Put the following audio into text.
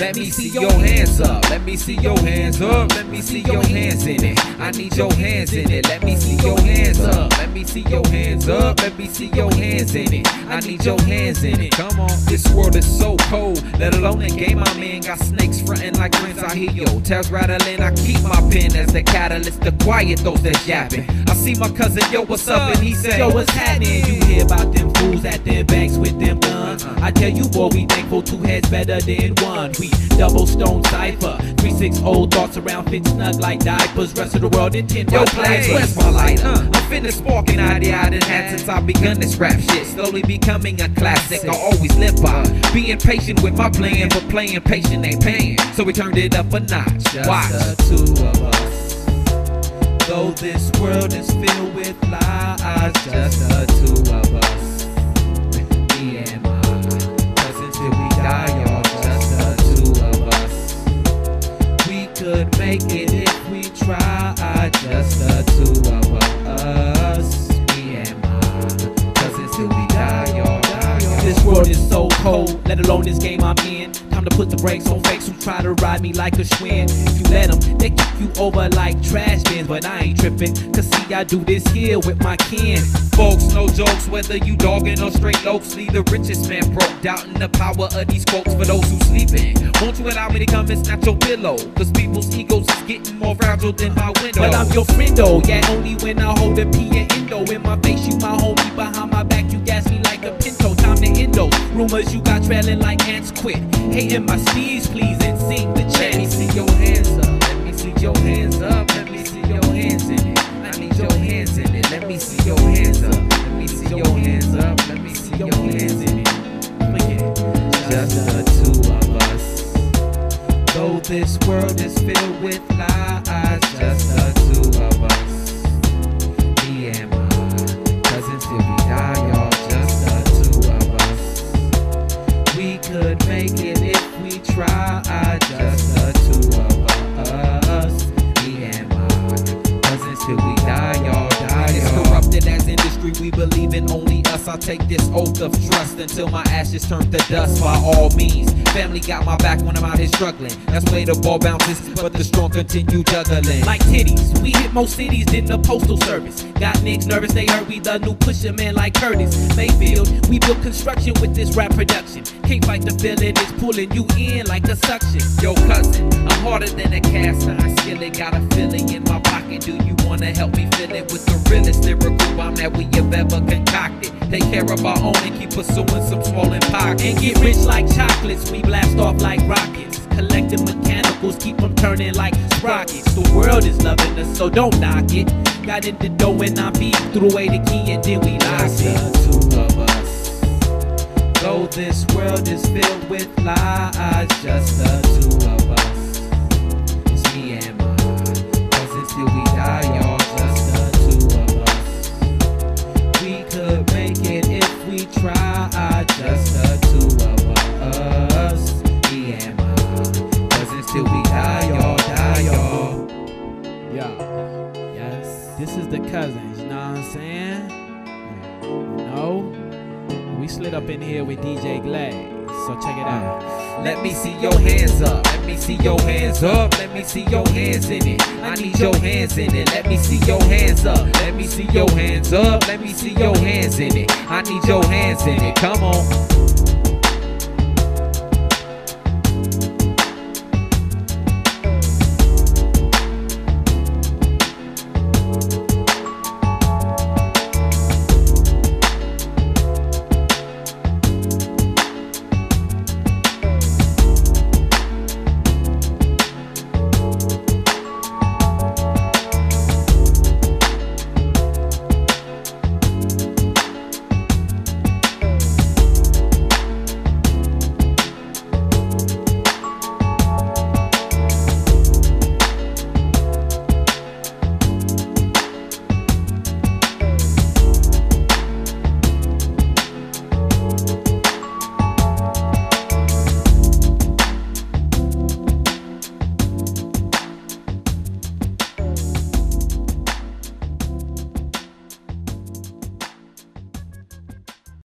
Let me see your hands up. Let me see your hands up. Let me see your hands in it. I need your hands in it. Let me see your hands up. Let me see your hands up. Let me see your hands in it. I need your hands in it. Come on. This world is so cold. Let alone the game I'm in. Got snakes frontin' like friends. I hear yo. Tails rattling. I keep my pen as the catalyst to quiet those that's yapping. I see my cousin, yo, what's up? And he said, Yo, what's happening? You hear about them fools at them banks with them guns? I tell you, boy, we thankful two heads better than one. We double stone cipher, three six old thoughts around fit snug like diapers. Rest of the world in ten Yo, flags. where's my light? Uh, I'm finna spark an idea I done had since I begun this rap shit. Slowly becoming a classic. I always live by being patient with my plan, but playing patient ain't paying. So we turned it up a notch. Just Watch. the two of us. Though this world is filled with lies, just the two of us. This world is so cold, let alone this game I'm in. Time to put the brakes on fakes who try to ride me like a Schwinn. If you let them, they kick you over like trash bins. But I ain't tripping, cause see, I do this here with my kin. Folks, no jokes, whether you dogging or straight lokes, leave the richest man broke. Doubting the power of these quotes for those who sleeping. Won't you allow me to come and snatch your pillow? Cause people's egos is getting more fragile than my window. But I'm your friend though, yeah, only when I hold a P and endo in my face. You my homie behind my back, you gas me like a pinto. Time to endo. Rumors you got trailing like ants quit. Hating my steeds, please, and sing the Let me see your hands up. Let me see your hands up. Let me see your hands in it. I need your hands in it. Let me see your hands up. Let me see your hands up. Let me see your hands in it. Just the two of us. Though this world is filled with lies, just the two of us. Me and my cousins till we die, y'all. Just the two of us. We could make it we try. Just the two of us. Me and my cousins till we die, y'all. Die, It's corrupted as industry. We believe in only us. I take this oath of trust until my ashes turn to dust. By all means, family got my back when I'm out here struggling. That's where the ball bounces, but the strong continue juggling. Like titties, we hit more cities than the postal service. Got niggas nervous, they heard we the new pusher man like Curtis Mayfield. We built construction with this rap production. Can't fight the feeling, it's pulling you in like a suction. Yo, cousin, I'm harder than a cast iron skillet. Got a feeling in my pocket. Do you wanna help me fill it with the realest lyrical rhyme that we have ever concocted? Take care of our own and keep pursuing some swollen pockets. And get rich like chocolates, we blast off like rockets. Collecting mechanicals, keep them turning like sprockets. The world is loving us, so don't knock it. Got in the dough and I beat, threw away the key and then we lost it. This world is filled with lies, just the two of us. It's me and slid up in here with DJ Glaze, so check it out. Uh, let me see your hands up. Let me see your hands up. Let me see your hands in it. I need your hands in it. Let me see your hands up. Let me see your hands up. Let me see your hands in it. I need your hands in it. Come on.